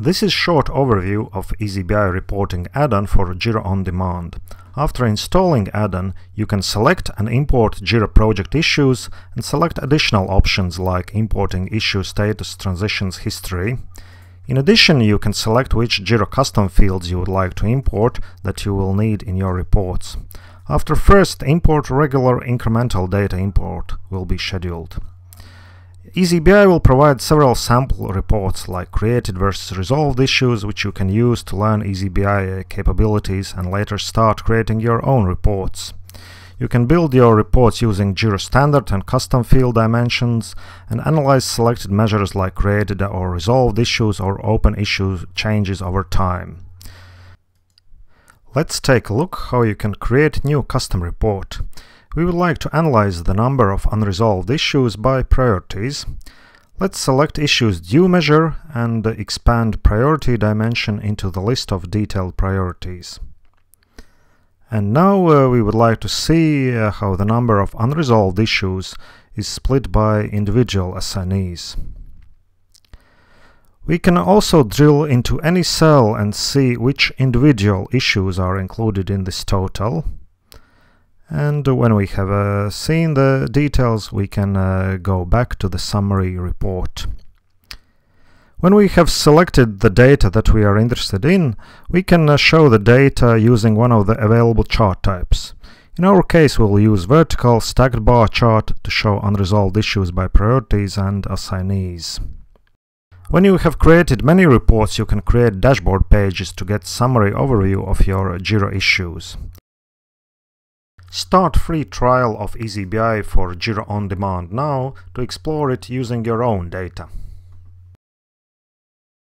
This is short overview of eazyBI reporting add-on for Jira On Demand. After installing add-on, you can select and import Jira project issues and select additional options like importing issue status transitions history. In addition, you can select which Jira custom fields you would like to import that you will need in your reports. After first import, regular incremental data import will be scheduled. eazyBI will provide several sample reports like created versus resolved issues which you can use to learn eazyBI capabilities and later start creating your own reports. You can build your reports using Jira standard and custom field dimensions and analyze selected measures like created or resolved issues or open issue changes over time. Let's take a look how you can create new custom report. We would like to analyze the number of unresolved issues by priorities. Let's select issues due measure and expand priority dimension into the list of detailed priorities. And now uh, we would like to see uh, how the number of unresolved issues is split by individual assignees. We can also drill into any cell and see which individual issues are included in this total. And when we have uh, seen the details, we can uh, go back to the summary report. When we have selected the data that we are interested in, we can uh, show the data using one of the available chart types. In our case, we'll use vertical stacked bar chart to show unresolved issues by priorities and assignees. When you have created many reports, you can create dashboard pages to get summary overview of your Jira issues. Start free trial of eazyBI for Jira On Demand now to explore it using your own data.